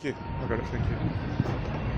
Okay, I got it. Thank you.